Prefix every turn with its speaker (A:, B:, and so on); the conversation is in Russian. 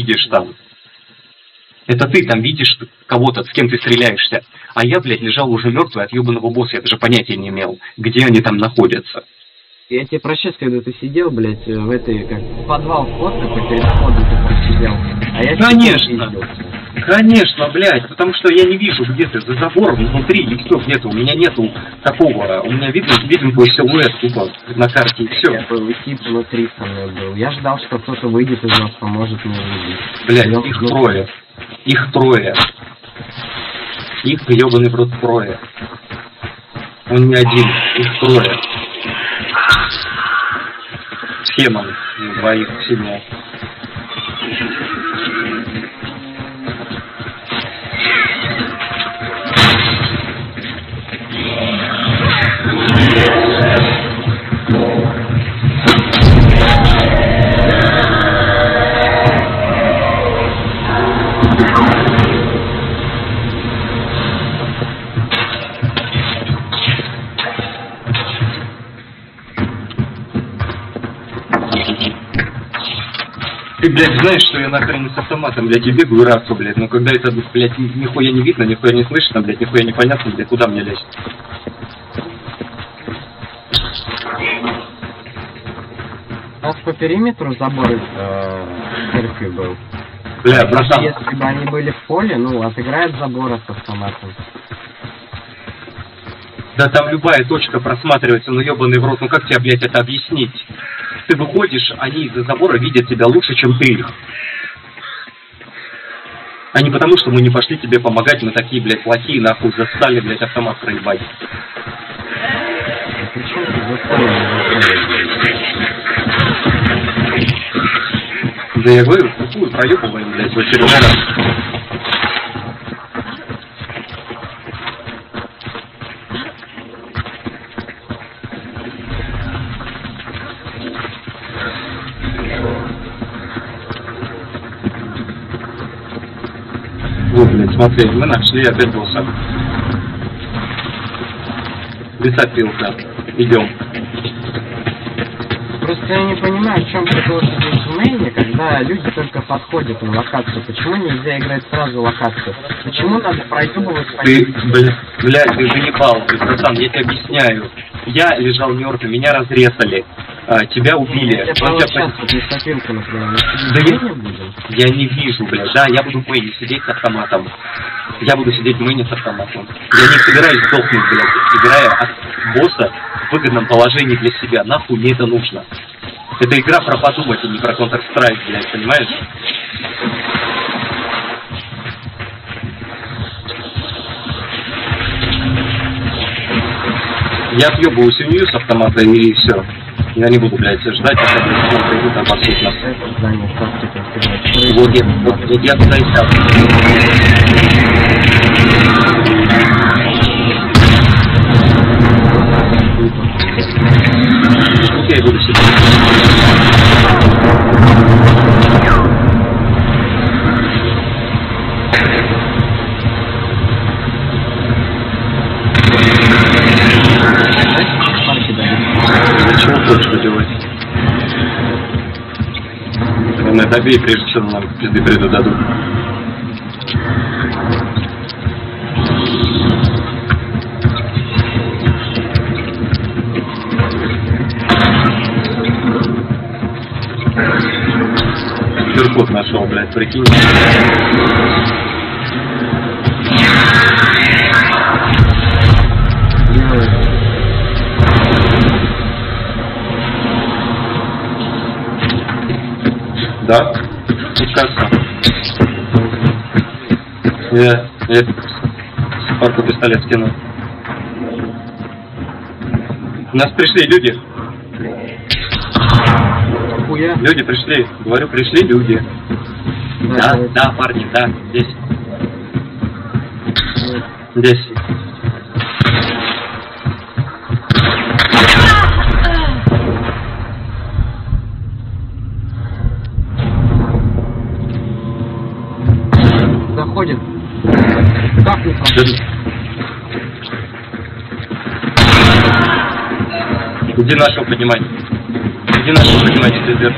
A: видишь там. Это ты там видишь кого-то, с кем ты стреляешься. А я, блядь, лежал уже мертвый от ебаного босса, я даже понятия не имел, где они там находятся.
B: Я тебе про сейчас, когда ты сидел, блядь, в этой, как, в подвал вход такой перед входом ты просидел. А я
A: Конечно. Конечно, блядь, потому что я не вижу, где ты, за забором, внутри, лифтов нету, у меня нету такого, у меня видно, виден твой силуэт тупо на карте, и все.
B: Я был тип внутри со мной был. Я ждал, что кто-то выйдет из вас, поможет мне выйти.
A: Блядь, их трое. Их трое. Их ебаный в рот трое. Он не один, их трое. Схема двоих сильнее. Блядь, знаешь, что я нахрен с автоматом, блядь, и бегаю расу, блядь, но когда это, блядь, нихуя не видно, нихуя не слышно, блядь, нихуя не понятно, блядь, куда мне лезть?
B: У нас по периметру забор э, церкви был.
A: Бля, братан,
B: Если бы они были в поле, ну, отыграет забор с автоматом.
A: да там любая точка просматривается, ну ебаный в рот, ну как тебе, блядь, это объяснить? Ты выходишь, они из-за забора видят тебя лучше, чем ты их. А не потому, что мы не пошли тебе помогать, мы такие, блядь, плохие, нахуй, застали, блядь, автомат проебать. Да я говорю, какую проебываем, блядь, в очередной раз. Блядь, смотри, мы нашли опять босса. Лесопилка. Идем.
B: Просто я не понимаю, в чем прикол мейне, когда люди только подходят на локацию. Почему нельзя играть сразу локацию? Почему надо проебывать
A: Ты, бля, бля, ты заебал, ты, братан, я тебе объясняю. Я лежал мертвый, меня разрезали, а, тебя убили.
B: Я
A: тебя Да я- не вижу, блядь, да, я буду в мейне сидеть с автоматом. Я буду сидеть в мейне с автоматом. Я не собираюсь сдохнуть, блядь, играя от босса в выгодном положении для себя. Нахуй мне это нужно. Это игра про подумать, а не про Counter-Strike, блядь, понимаешь? Я отъебываю свинью с автомата и все. Я не буду, блядь, ждать, пока снова придут обоссут нас. Вот я, вот, вот я туда и сяду. Я буду сидеть. Добей, прежде чем нам пизды приду. Киркот нашел, блядь, прикинь. Да? Касса. Я, я парку пистолет скинул. У нас пришли люди.
B: Хуя.
A: Люди пришли. Говорю, пришли люди. Да,
B: давай.
A: да, парни, да, здесь. Здесь. Иди нашего поднимать. Иди нашего поднимать, пиздец.